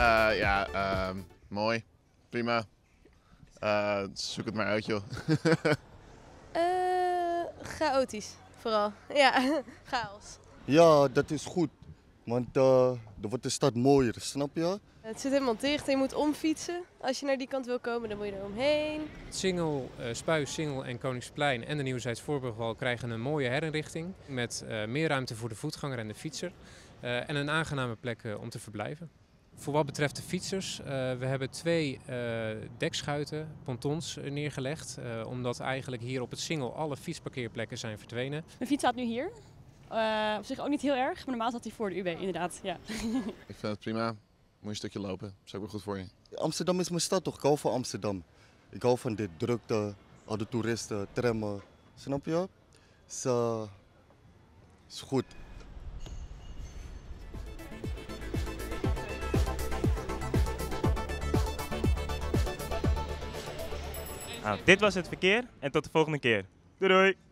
Eh, ja, ehm, mooi. Prima. Eh, zoek het maar uit, joh. Eh, chaotisch, vooral. Ja, chaos. Ja, dat is goed. Want uh, dan wordt de stad mooier, snap je? Het zit helemaal dicht en je moet omfietsen. Als je naar die kant wil komen, dan moet je er omheen. Singel, uh, Spuis, Singel en Koningsplein en de Nieuwzijds Voorburgwal krijgen een mooie herinrichting. Met uh, meer ruimte voor de voetganger en de fietser. en een aangename plek om te verblijven. Voor wat betreft de fietsers, uh, we hebben twee uh, dekschuiten, pontons neergelegd. Uh, omdat eigenlijk hier op het Singel alle fietsparkeerplekken zijn verdwenen. Mijn fiets staat nu hier. op zich ook niet heel erg, maar normaal staat hij voor de UB inderdaad. Ja. Ik vind het prima. Moet je een stukje lopen. Dat is ook wel goed voor je. Amsterdam is mijn stad toch? Ik hou van Amsterdam. Ik hou van dit drukte, al de toeristen, trammen. Snap je? Is, is goed. Nou, dit was het verkeer en tot de volgende keer. Doei doei!